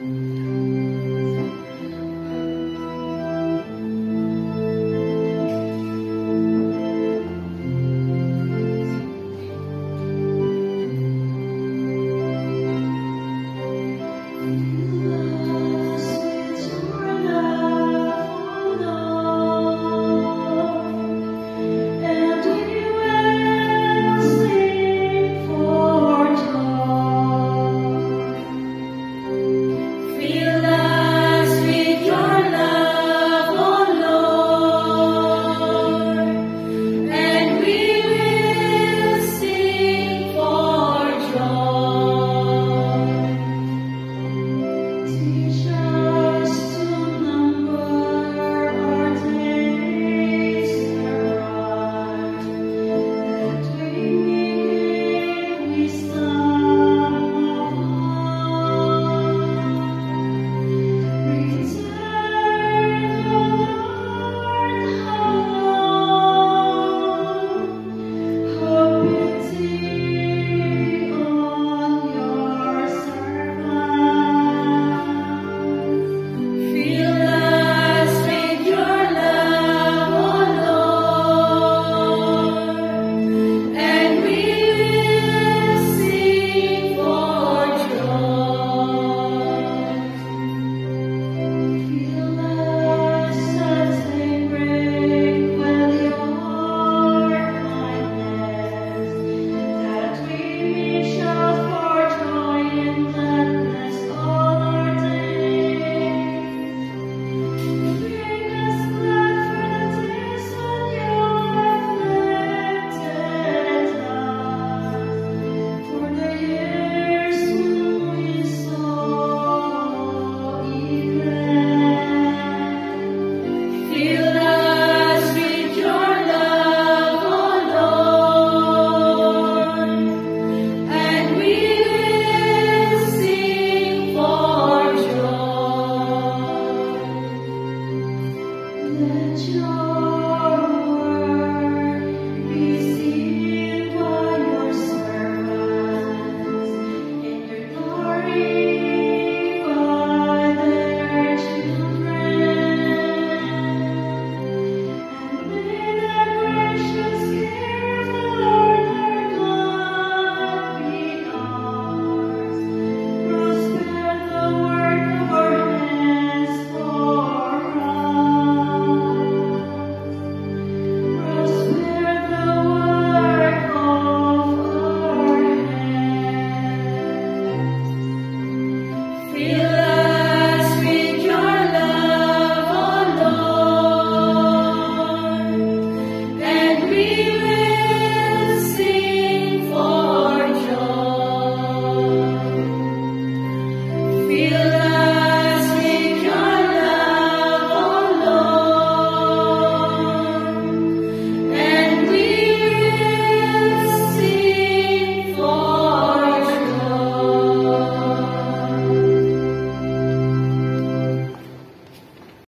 Mm-hmm.